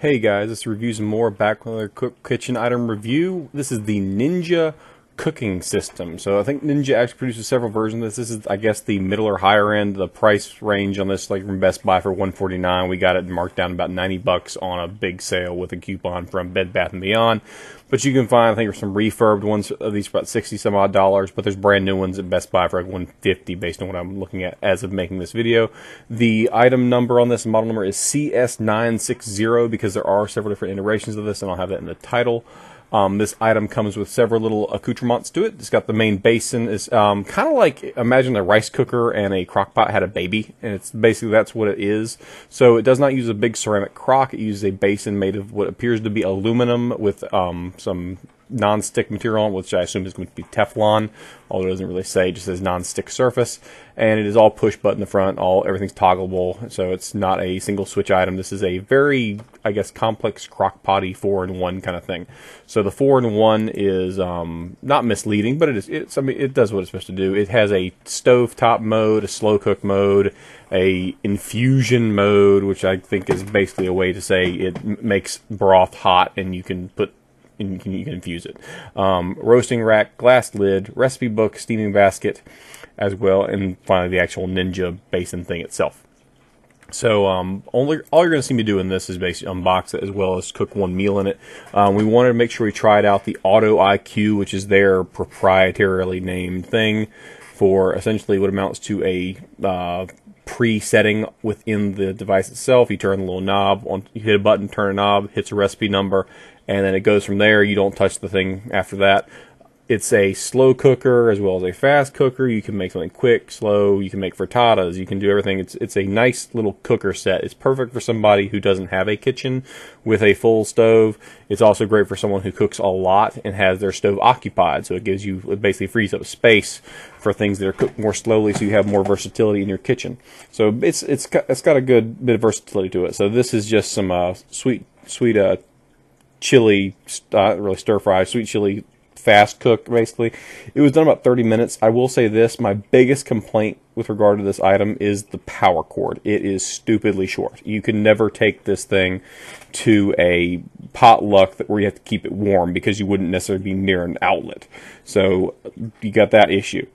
Hey guys, this reviews more back with another cook kitchen item review. This is the Ninja cooking system. So I think Ninja actually produces several versions of this. This is, I guess, the middle or higher end. The price range on this, like from Best Buy for 149, we got it marked down about 90 bucks on a big sale with a coupon from Bed Bath and Beyond. But you can find, I think, some refurbed ones of these for about 60 some odd dollars. But there's brand new ones at Best Buy for like 150, based on what I'm looking at as of making this video. The item number on this model number is CS960 because there are several different iterations of this, and I'll have that in the title. Um, this item comes with several little accoutrements to it. It's got the main basin. It's um, kind of like imagine a rice cooker and a crock pot had a baby, and it's basically that's what it is. So it does not use a big ceramic crock. It uses a basin made of what appears to be aluminum with um, some non-stick material which I assume is going to be Teflon, although it doesn't really say, it just says non-stick surface. And it is all push button in the front, all everything's toggleable, so it's not a single switch item. This is a very, I guess, complex crock potty four in one kind of thing. So the four in one is um, not misleading, but it is. It's, I mean, it does what it's supposed to do. It has a stove top mode, a slow cook mode, a infusion mode, which I think is basically a way to say it makes broth hot, and you can put and you can, you can infuse it. Um, roasting rack, glass lid, recipe book, steaming basket, as well, and finally the actual Ninja basin thing itself. So um, only all you're going to see me do in this is basically unbox it as well as cook one meal in it. Um, we wanted to make sure we tried out the Auto IQ, which is their proprietarily named thing for essentially what amounts to a uh, pre-setting within the device itself. You turn the little knob on, you hit a button, turn a knob, hits a recipe number, and then it goes from there. You don't touch the thing after that. It's a slow cooker as well as a fast cooker. You can make something quick, slow. You can make frittatas. You can do everything. It's it's a nice little cooker set. It's perfect for somebody who doesn't have a kitchen with a full stove. It's also great for someone who cooks a lot and has their stove occupied. So it gives you it basically frees up space for things that are cooked more slowly, so you have more versatility in your kitchen. So it's it's it's got a good bit of versatility to it. So this is just some uh, sweet sweet uh, chili, uh, really stir fry, sweet chili fast cook basically. It was done about 30 minutes. I will say this, my biggest complaint with regard to this item is the power cord. It is stupidly short. You can never take this thing to a potluck that, where you have to keep it warm because you wouldn't necessarily be near an outlet. So you got that issue.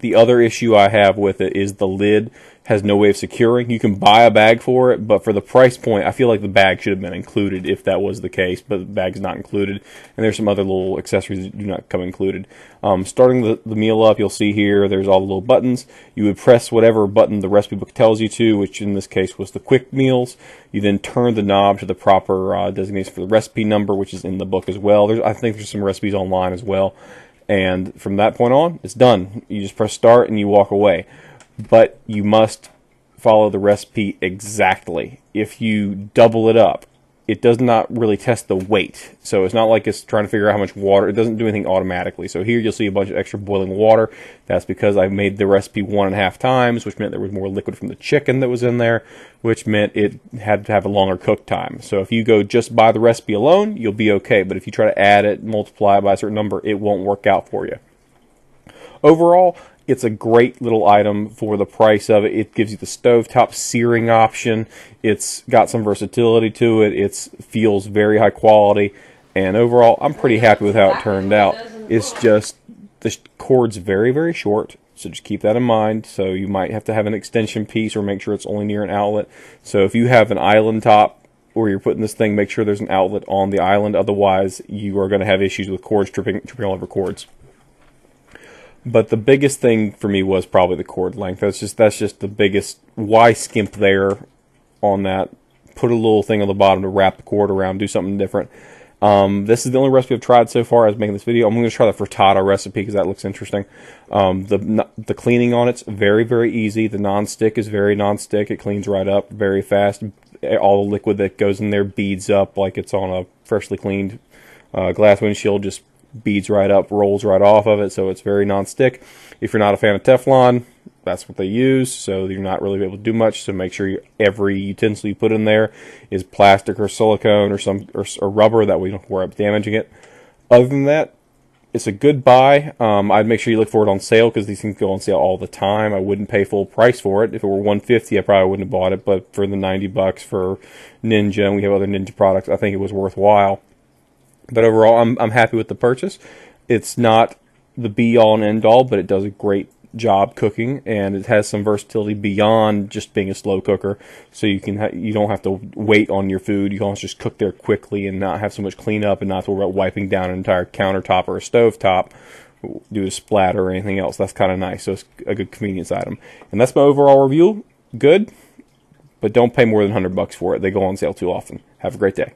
The other issue I have with it is the lid has no way of securing. You can buy a bag for it, but for the price point, I feel like the bag should have been included if that was the case, but the bag's not included. And there's some other little accessories that do not come included. Um, starting the, the meal up, you'll see here, there's all the little buttons. You would press whatever button the recipe book tells you to, which in this case was the quick meals. You then turn the knob to the proper uh, designation for the recipe number, which is in the book as well. There's, I think there's some recipes online as well. And from that point on, it's done. You just press start and you walk away but you must follow the recipe exactly. If you double it up, it does not really test the weight. So it's not like it's trying to figure out how much water. It doesn't do anything automatically. So here you'll see a bunch of extra boiling water. That's because I made the recipe one and a half times, which meant there was more liquid from the chicken that was in there, which meant it had to have a longer cook time. So if you go just by the recipe alone, you'll be okay. But if you try to add it, multiply by a certain number, it won't work out for you. Overall, it's a great little item for the price of it. It gives you the stovetop searing option. It's got some versatility to it. It feels very high quality. And overall, I'm pretty happy with how it turned out. It's just the cord's very, very short. So just keep that in mind. So you might have to have an extension piece or make sure it's only near an outlet. So if you have an island top or you're putting this thing, make sure there's an outlet on the island. Otherwise, you are going to have issues with cords tripping, tripping all over cords. But the biggest thing for me was probably the cord length. That's just that's just the biggest. Why skimp there on that? Put a little thing on the bottom to wrap the cord around. Do something different. Um, this is the only recipe I've tried so far as making this video. I'm going to try the frittata recipe because that looks interesting. Um, the the cleaning on it's very very easy. The non-stick is very non-stick. It cleans right up very fast. All the liquid that goes in there beads up like it's on a freshly cleaned uh, glass windshield. Just beads right up, rolls right off of it, so it's very non-stick. If you're not a fan of Teflon, that's what they use, so you're not really able to do much. So make sure you, every utensil you put in there is plastic or silicone or some or, or rubber. That you don't worry about damaging it. Other than that, it's a good buy. Um, I'd make sure you look for it on sale because these things go on sale all the time. I wouldn't pay full price for it. If it were 150, I probably wouldn't have bought it. But for the 90 bucks for Ninja, and we have other Ninja products, I think it was worthwhile. But overall, I'm I'm happy with the purchase. It's not the be all and end all, but it does a great job cooking, and it has some versatility beyond just being a slow cooker. So you can ha- you don't have to wait on your food. You can just cook there quickly and not have so much cleanup and not have to worry about wiping down an entire countertop or a stove top do a splatter or anything else. That's kind of nice. So it's a good convenience item. And that's my overall review. Good, but don't pay more than 100 bucks for it. They go on sale too often. Have a great day.